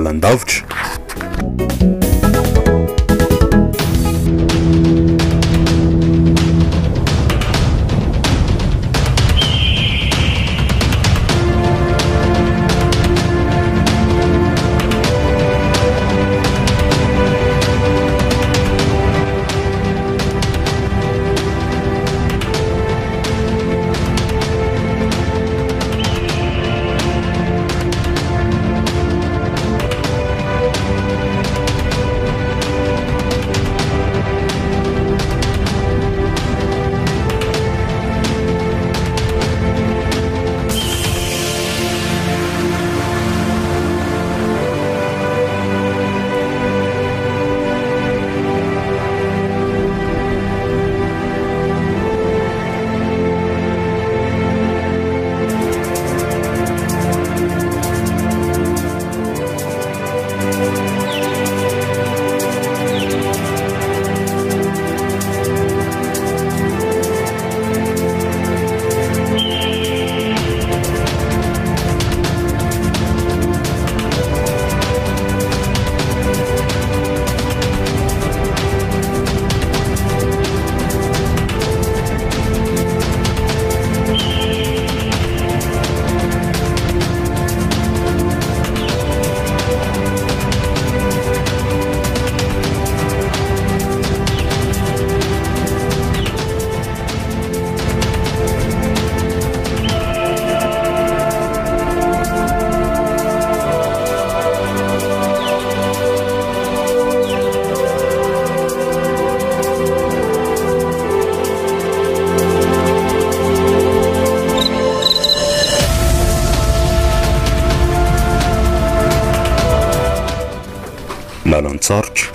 لndovc search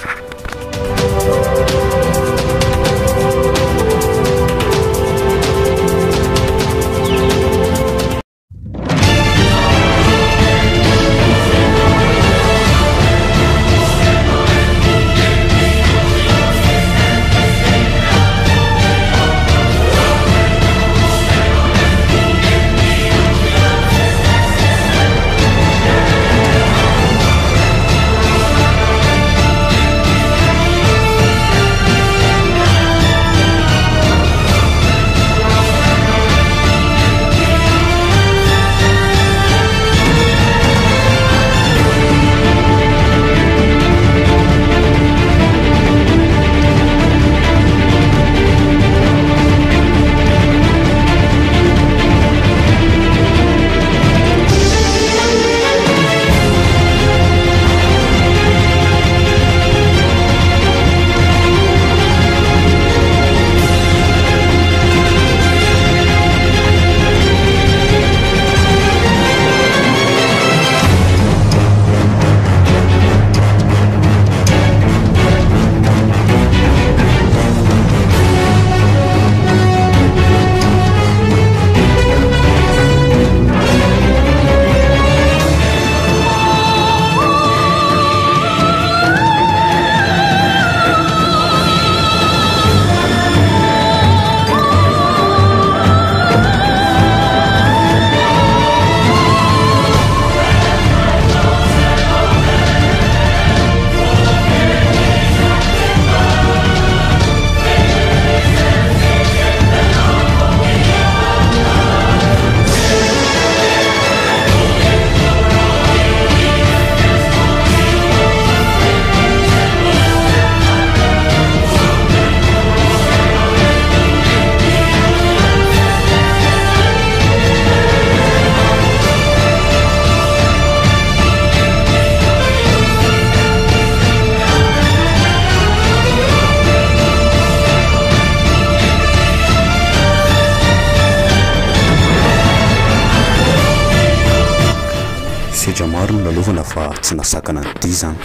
vona fa tsy nasakana y ti zany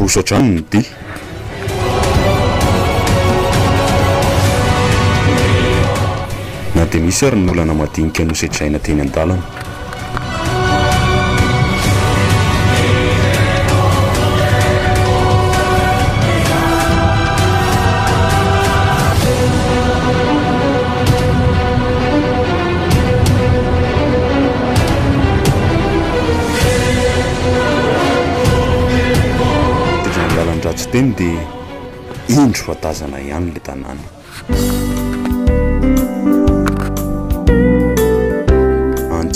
rosotrany ny ti di misy ary nyola namadinika no setraina teny andalana lalandratsy teny dia indro vadazana ihany la tanàny